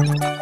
Oye.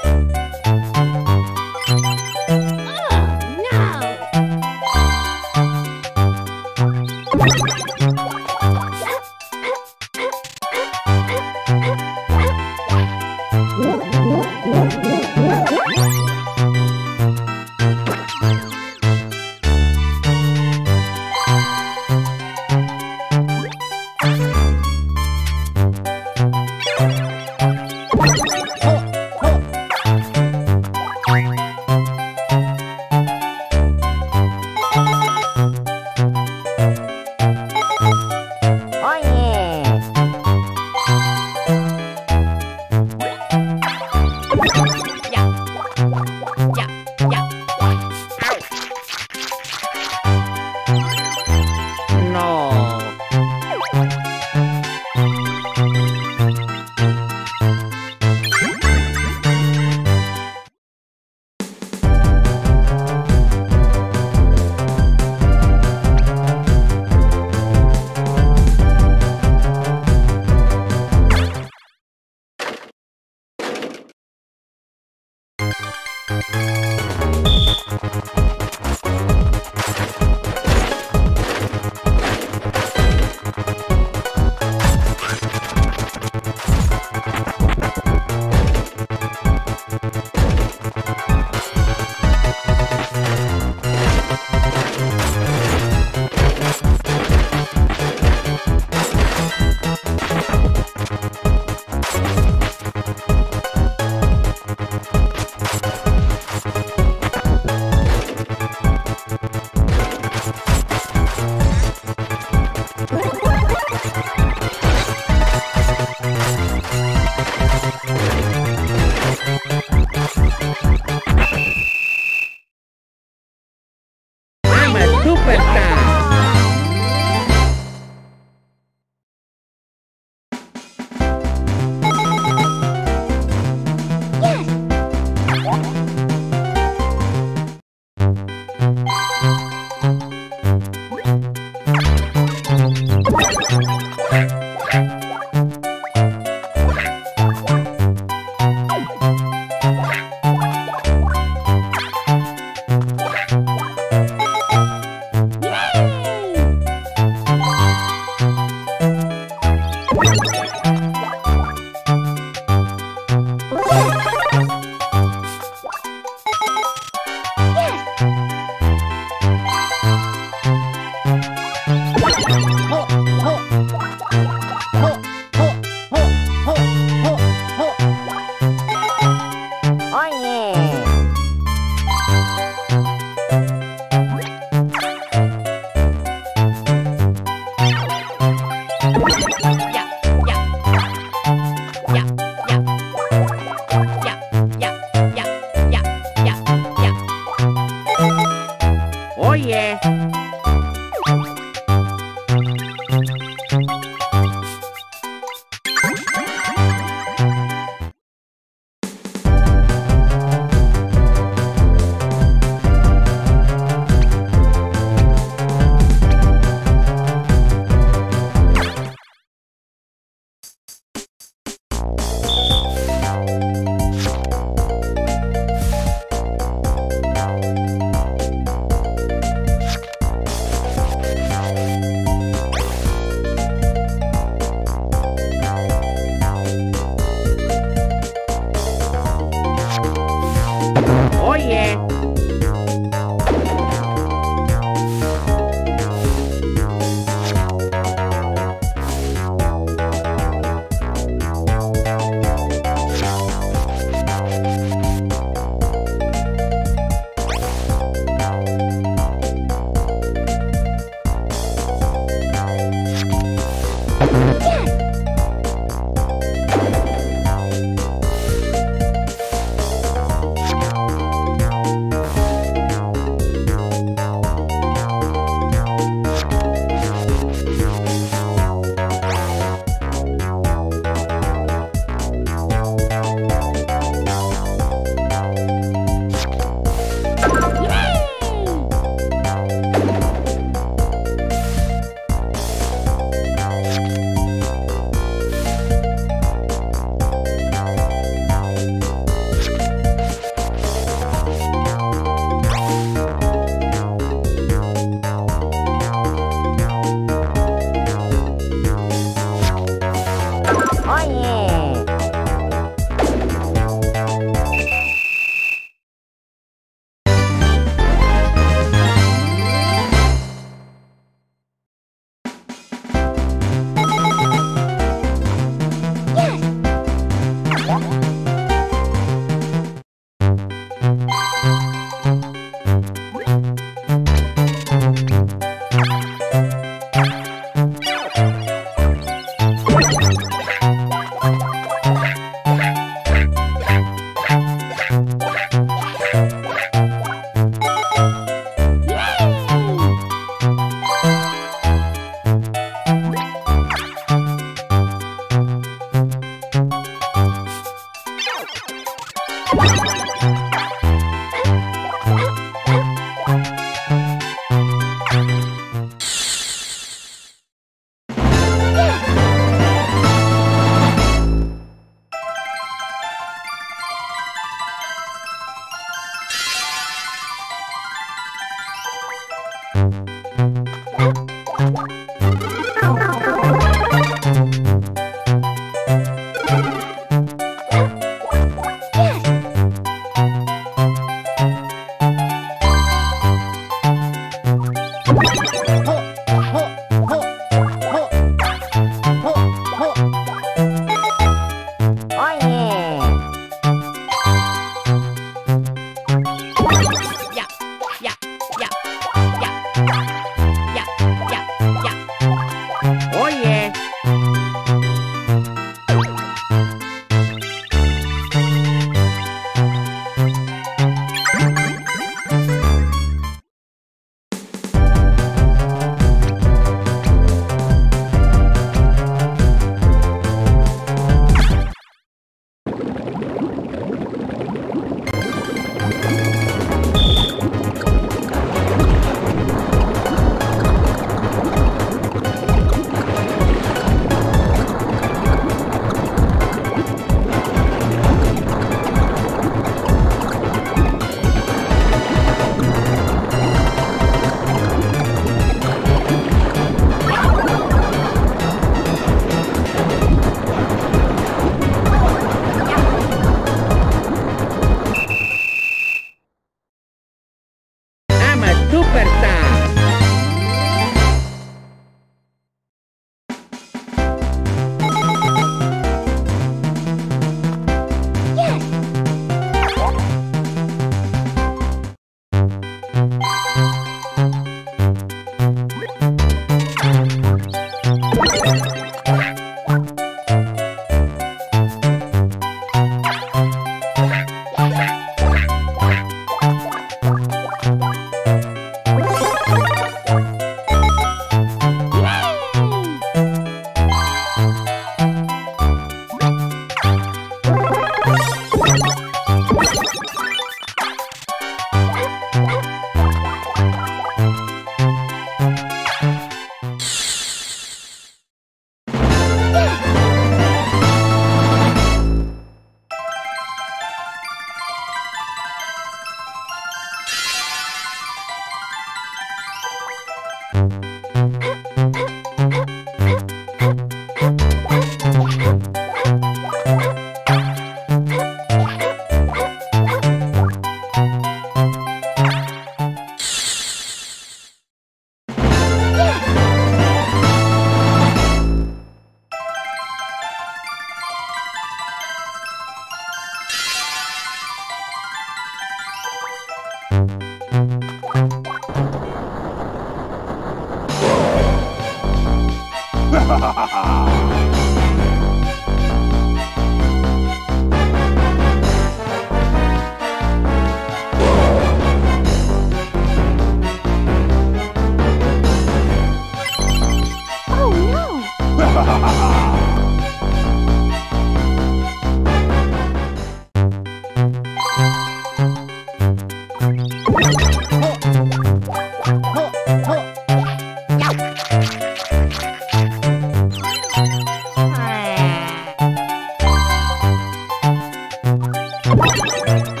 Oh yeah.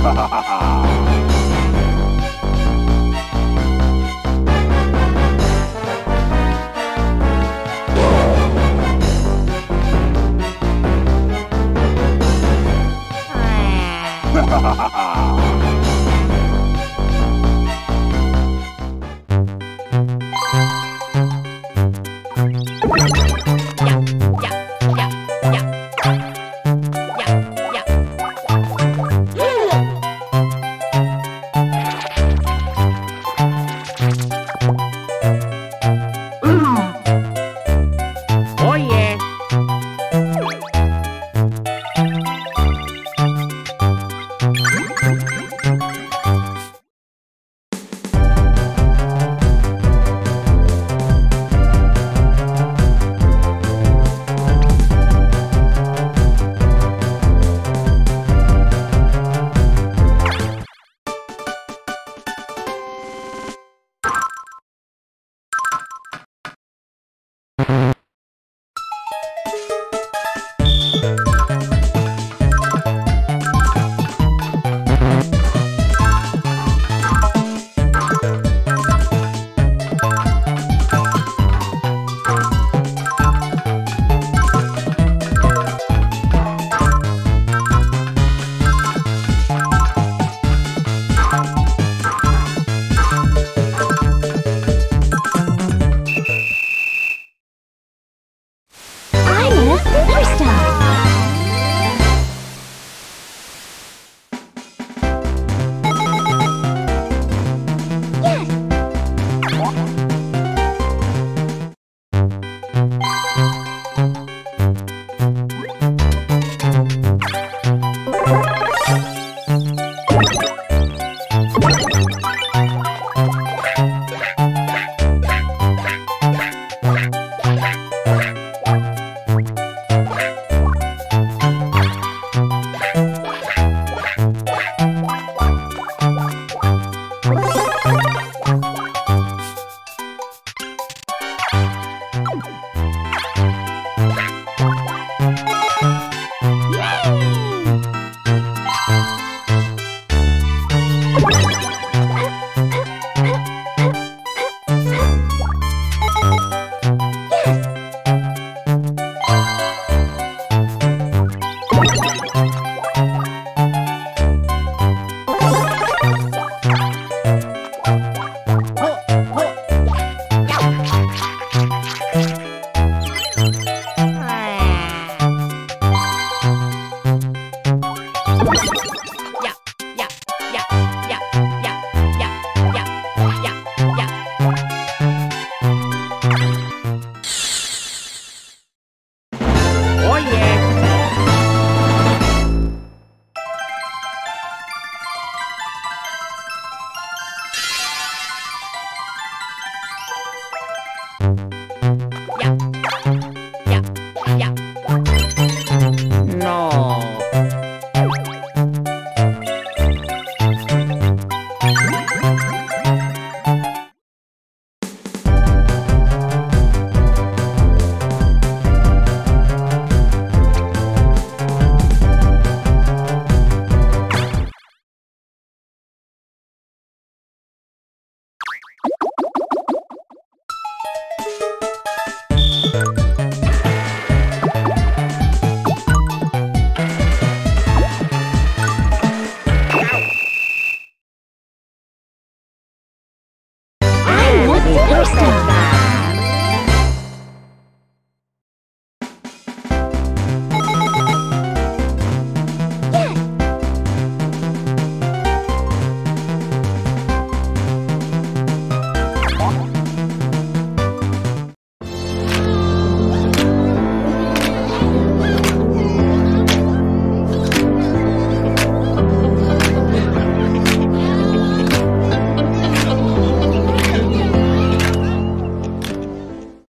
哈哈哈哈